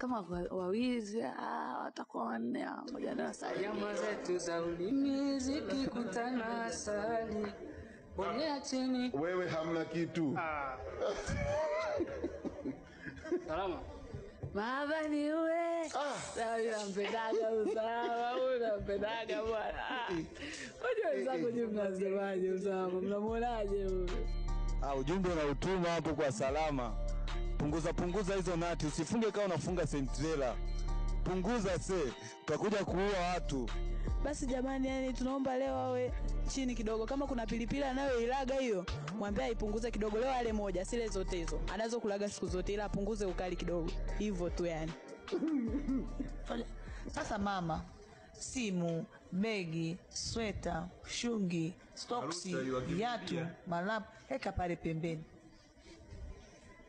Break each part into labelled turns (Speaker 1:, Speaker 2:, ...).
Speaker 1: kama wawizi ah, watakuwa wanne moja na sali
Speaker 2: Nyama zetu za ulimi zikikutana sali bonyea chini.
Speaker 3: Wewe hamna kitu.
Speaker 2: Salama.
Speaker 1: Baba ni uwe nampendaga usalama huyu nampendaga bwana Wewe unajua wenzangu ni mnasemaje usalama mnamwonaje huyu
Speaker 4: Ah, ujumbe unautuma hapo kwa salama. Punguza punguza hizo nati, usifunge kama unafunga sentrela. Punguza se, utakuja kuua watu.
Speaker 5: Basi jamani, yani tunaomba leo awe chini kidogo. Kama kuna pilipili anayoilaga hiyo, mwambie aipunguze kidogo. Leo ale moja, sile zote hizo anazokulaga siku zote, ila apunguze ukali kidogo, hivyo tu yani.
Speaker 6: Sasa mama, simu, begi, sweta, shungi, stoksi, viatu, malapu, heka pale pembeni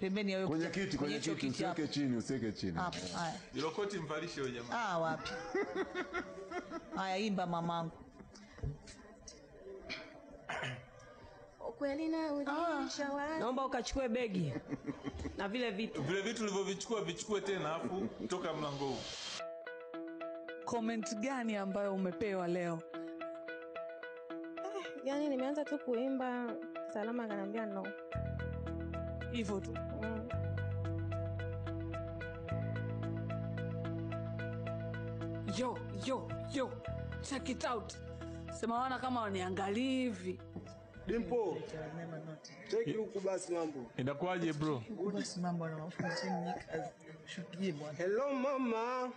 Speaker 6: pembeni ya
Speaker 3: Kwenye kiti, kwenye kiti, usiweke chini, usiweke chini.
Speaker 6: Hapo, haya.
Speaker 7: Hilo koti mvalishe huyo jamaa.
Speaker 6: Ah, wapi? Haya, imba mamangu.
Speaker 8: kweli na ujulisha wapi?
Speaker 9: naomba ukachukue begi na vile vitu
Speaker 7: Vile vitu ulivyovichukua vichukue tena afu toka mlango huu.
Speaker 5: Comment gani ambayo umepewa leo?
Speaker 8: Yani nimeanza tu kuimba, Salama akaniambia no.
Speaker 5: Hivyo tu.
Speaker 8: Mm.
Speaker 1: yo yo yo check it out sema wana kama waniangalia hivi
Speaker 10: Dimpo, Take huku basi mambo.
Speaker 7: Inakuwaje bro?
Speaker 6: Basi mambo anawafunza chini kazi. Shukie bwana.
Speaker 10: Hello mama,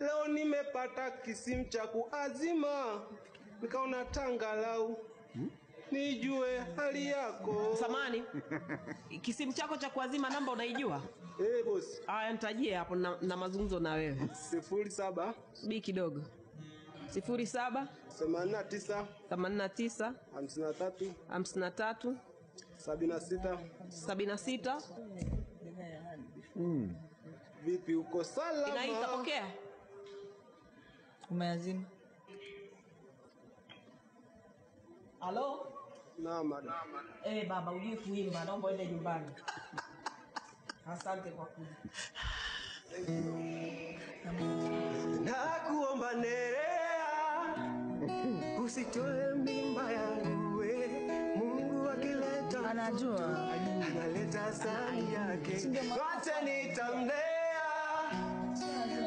Speaker 10: leo nimepata kisimu cha kuazima, nikaona tangalau nijue hali yako.
Speaker 9: samani. Kisimu chako cha kuazima namba unaijua?
Speaker 10: Eh bosi,
Speaker 9: aya nitajie hapo na, na mazungumzo na wewe.
Speaker 10: Sifuri saba.
Speaker 9: Bi kidogo. Sifuri saba.
Speaker 10: Themanini na tisa.
Speaker 9: Themanini na tisa.
Speaker 10: Hamsini na tatu.
Speaker 9: Hamsini na tatu.
Speaker 10: Sabini na sita.
Speaker 9: sabini na sita.
Speaker 10: Vipi, uko salama?
Speaker 9: inaita pokea.
Speaker 6: Umeazima. halo
Speaker 10: Na madam.
Speaker 9: eh baba ujue kuimba naomba uende nyumbani asante kwa kuja
Speaker 10: Nakuomba Nerea, usitoe mimba yangu we. Mungu akileta
Speaker 6: Anajua.
Speaker 10: analeta asali yake, wacha nitamlea.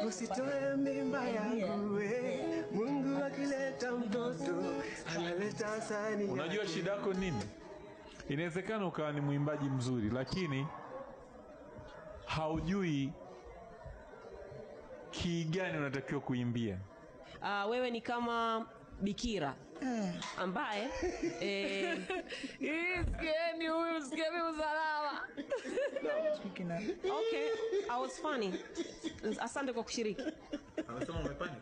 Speaker 10: Usitoe mimba yangu we. Mungu akileta mtoto
Speaker 7: Unajua shida yako nini? Inawezekana ukawa ni mwimbaji mzuri, lakini haujui kii gani unatakiwa kuimbia.
Speaker 9: uh, wewe ni kama bikira ambaye eh, okay I was funny. Asante kwa kushiriki.
Speaker 7: Anasema umepani?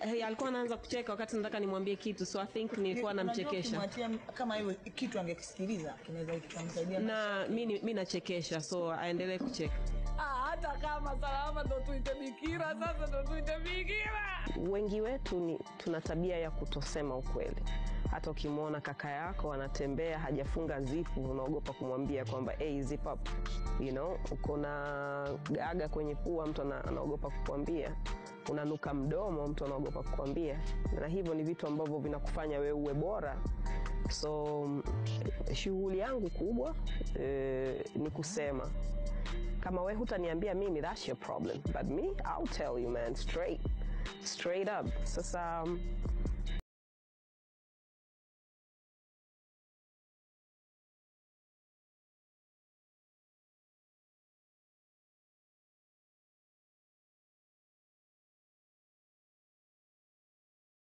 Speaker 9: Hey, alikuwa anaanza kucheka wakati nataka nimwambie kitu so i think nilikuwa namchekesha.
Speaker 6: kama hiyo kitu angekisikiliza kinaweza kikamsaidia.
Speaker 9: na mimi mimi nachekesha so aendelee kucheka
Speaker 1: hata kama salama ndo tuite bikira sasa ndo tuite bikira.
Speaker 9: Wengi wetu ni tuna tabia ya kutosema ukweli. Hata ukimwona kaka yako anatembea hajafunga zipu unaogopa kumwambia kwamba hey, zip up. You know uko na gaga kwenye pua mtu anaogopa kukuambia. Unanuka mdomo mtu anaogopa kukwambia na hivyo ni vitu ambavyo vinakufanya wewe uwe bora so mm, shughuli yangu kubwa eh, ni kusema kama we hutaniambia mimi that's your problem. But me I'll tell you man straight straight up. Sasa um,